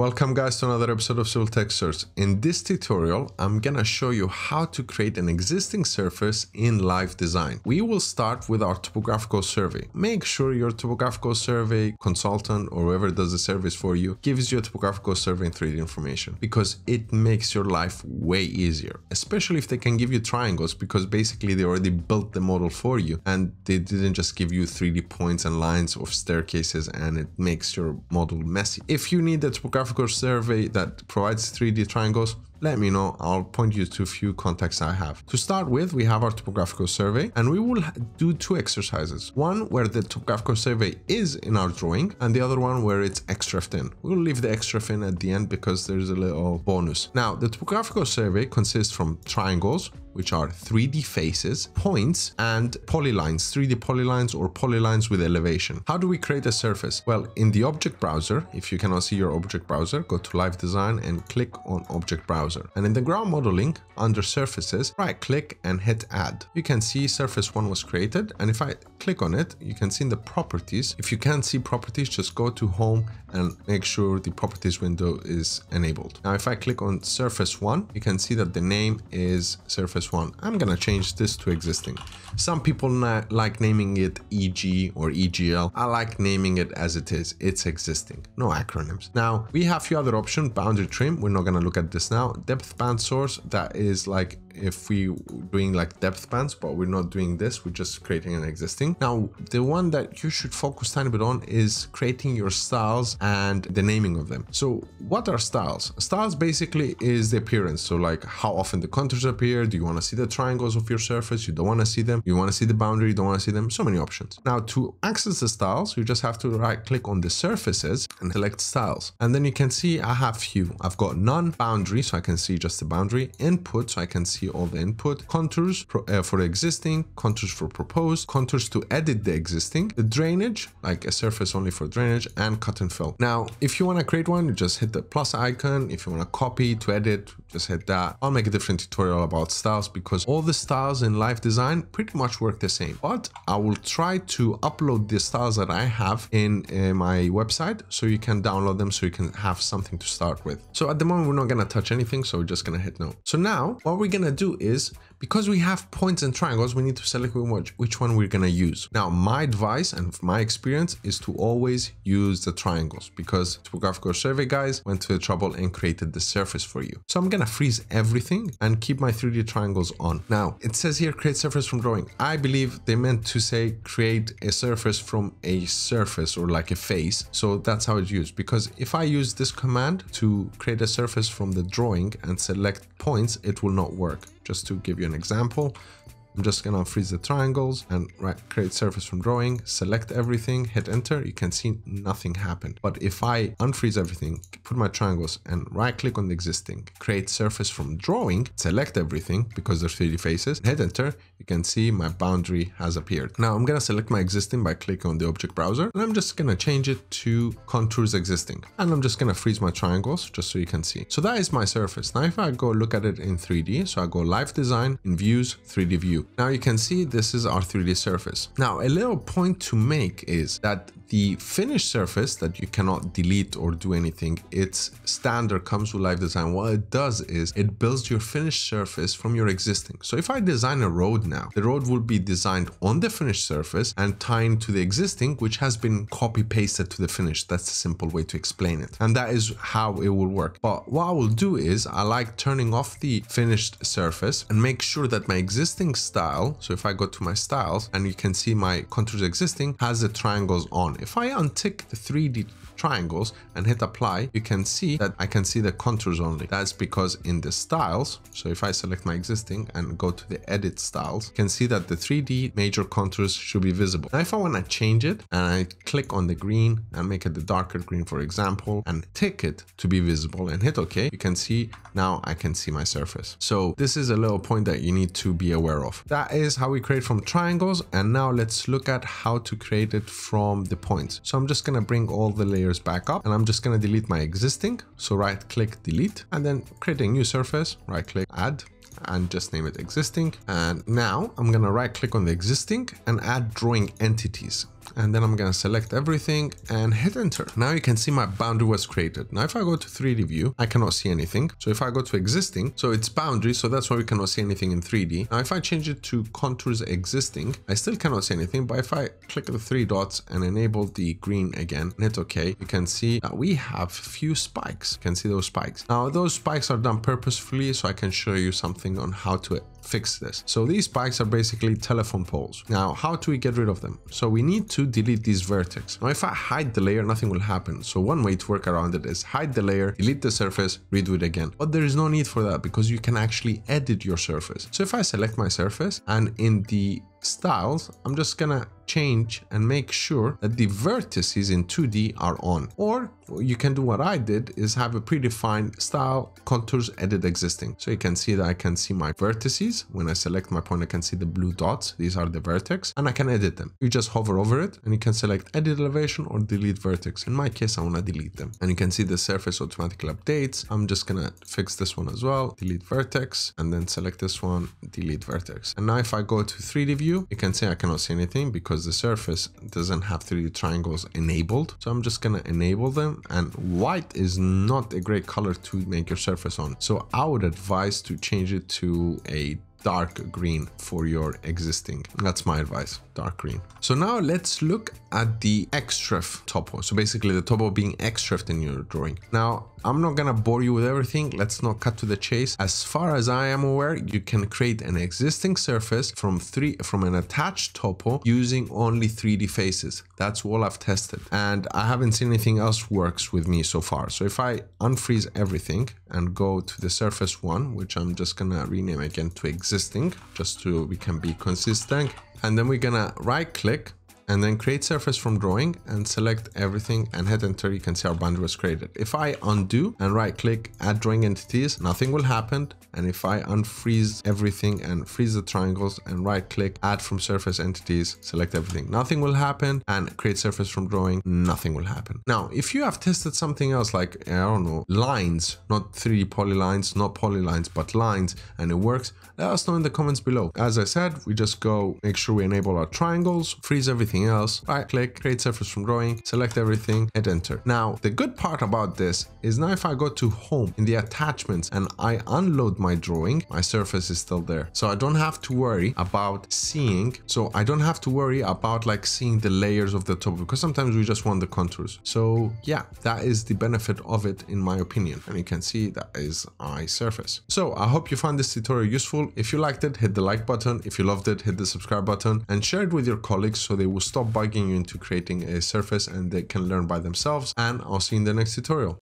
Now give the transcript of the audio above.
Welcome guys to another episode of Civil Tech Source. In this tutorial, I'm gonna show you how to create an existing surface in Live Design. We will start with our topographical survey. Make sure your topographical survey consultant or whoever does the service for you gives you a topographical survey and 3D information because it makes your life way easier, especially if they can give you triangles because basically they already built the model for you and they didn't just give you 3D points and lines of staircases and it makes your model messy. If you need the topographical graphical survey that provides 3D triangles, let me know. I'll point you to a few contacts I have. To start with, we have our topographical survey and we will do two exercises. One where the topographical survey is in our drawing and the other one where it's extracted in. We'll leave the xref in at the end because there's a little bonus. Now, the topographical survey consists from triangles, which are 3D faces, points, and polylines, 3D polylines or polylines with elevation. How do we create a surface? Well, in the object browser, if you cannot see your object browser, go to live design and click on object browser browser. And in the ground modeling, under surfaces, right click and hit add. You can see surface one was created. And if I click on it, you can see in the properties. If you can't see properties, just go to home and make sure the properties window is enabled. Now, if I click on surface one, you can see that the name is surface one. I'm going to change this to existing. Some people like naming it EG or EGL. I like naming it as it is. It's existing. No acronyms. Now, we have few other options. Boundary trim. We're not going to look at this now. Depth band source. That is like if we doing like depth bands, but we're not doing this, we're just creating an existing. Now, the one that you should focus tiny bit on is creating your styles and the naming of them. So what are styles? Styles basically is the appearance. So like how often the contours appear. Do you want to see the triangles of your surface? You don't want to see them. You want to see the boundary. You don't want to see them. So many options. Now to access the styles, you just have to right click on the surfaces and select styles. And then you can see I have few. I've got none boundary, so I can see just the boundary input. So I can see all the input, contours uh, for existing, contours for proposed, contours to edit the existing, the drainage, like a surface only for drainage, and cut and fill. Now, if you want to create one, you just hit the plus icon. If you want to copy to edit, just hit that. I'll make a different tutorial about styles because all the styles in live design pretty much work the same. But I will try to upload the styles that I have in uh, my website so you can download them so you can have something to start with. So at the moment, we're not going to touch anything. So we're just going to hit no. So now what we're going to do is because we have points and triangles, we need to select which one we're going to use. Now, my advice and my experience is to always use the triangles because topographical survey guys went to the trouble and created the surface for you. So I'm going to freeze everything and keep my 3D triangles on. Now, it says here create surface from drawing. I believe they meant to say create a surface from a surface or like a face. So that's how it's used because if I use this command to create a surface from the drawing and select points, it will not work. Just to give you an example, I'm just gonna freeze the triangles and right, create surface from drawing, select everything, hit enter, you can see nothing happened. But if I unfreeze everything, put my triangles and right click on the existing, create surface from drawing, select everything because there's 3D faces, hit enter, you can see my boundary has appeared. Now I'm gonna select my existing by clicking on the object browser and I'm just gonna change it to contours existing. And I'm just gonna freeze my triangles just so you can see. So that is my surface. Now if I go look at it in 3D, so I go live design in views, 3D view. Now you can see this is our 3D surface. Now a little point to make is that the finished surface that you cannot delete or do anything, it's standard comes with live design. What it does is it builds your finished surface from your existing. So if I design a road now, the road will be designed on the finished surface and tying to the existing, which has been copy pasted to the finished. That's a simple way to explain it. And that is how it will work. But what I will do is I like turning off the finished surface and make sure that my existing style, so if I go to my styles and you can see my contours existing has the triangles on if I untick the 3D triangles and hit apply, you can see that I can see the contours only. That's because in the styles, so if I select my existing and go to the edit styles, you can see that the 3D major contours should be visible. Now, if I want to change it and I click on the green and make it the darker green, for example, and tick it to be visible and hit OK, you can see now I can see my surface. So this is a little point that you need to be aware of. That is how we create from triangles. And now let's look at how to create it from the points. So I'm just going to bring all the layers layers back up and I'm just going to delete my existing. So right click delete and then create a new surface, right click add and just name it existing. And now I'm going to right click on the existing and add drawing entities. And then I'm gonna select everything and hit enter. Now you can see my boundary was created. Now if I go to 3D view, I cannot see anything. So if I go to existing, so it's boundary, so that's why we cannot see anything in 3D. Now if I change it to contours existing, I still cannot see anything, but if I click the three dots and enable the green again and hit OK, you can see that we have few spikes. You can see those spikes. Now those spikes are done purposefully, so I can show you something on how to fix this. So these spikes are basically telephone poles. Now, how do we get rid of them? So we need to delete these vertex. Now, if I hide the layer, nothing will happen. So one way to work around it is hide the layer, delete the surface, redo it again. But there is no need for that because you can actually edit your surface. So if I select my surface and in the styles, I'm just gonna change and make sure that the vertices in 2D are on. Or you can do what I did is have a predefined style contours edit existing. So you can see that I can see my vertices. When I select my point, I can see the blue dots. These are the vertex and I can edit them. You just hover over it and you can select edit elevation or delete vertex. In my case, I want to delete them. And you can see the surface automatically updates. I'm just gonna fix this one as well. Delete vertex and then select this one, delete vertex. And now if I go to 3D view, you can see I cannot see anything because because the surface doesn't have 3D triangles enabled. So I'm just gonna enable them and white is not a great color to make your surface on. So I would advise to change it to a dark green for your existing. That's my advice, dark green. So now let's look at the xref topo. So basically the topo being xref in your drawing. Now I'm not gonna bore you with everything. Let's not cut to the chase. As far as I am aware, you can create an existing surface from three from an attached topo using only 3D faces. That's all I've tested. And I haven't seen anything else works with me so far. So if I unfreeze everything and go to the surface one, which I'm just gonna rename again to existing, just so we can be consistent. And then we're gonna right click and then create surface from drawing and select everything and hit enter. You can see our boundary was created. If i undo and right click add drawing entities nothing will happen and if i unfreeze everything and freeze the triangles and right click add from surface entities select everything nothing will happen and create surface from drawing nothing will happen now if you have tested something else like i don't know lines not 3d polylines not polylines but lines and it works let us know in the comments below as i said we just go make sure we enable our triangles freeze everything else, right click, create surface from drawing, select everything, hit enter. Now, the good part about this is now if I go to home in the attachments and I unload my drawing, my surface is still there. So I don't have to worry about seeing, so I don't have to worry about like seeing the layers of the top because sometimes we just want the contours. So yeah, that is the benefit of it in my opinion. And you can see that is my surface. So I hope you found this tutorial useful. If you liked it, hit the like button. If you loved it, hit the subscribe button and share it with your colleagues so they will stop bugging you into creating a surface and they can learn by themselves. And I'll see you in the next tutorial.